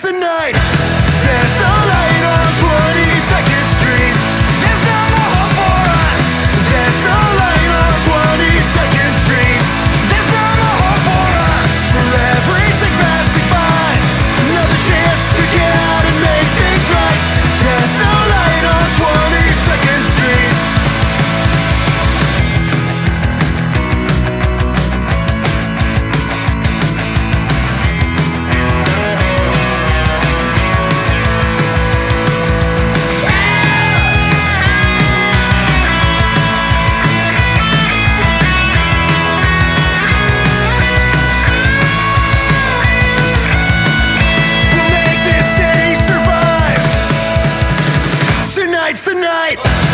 The night!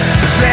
Yeah.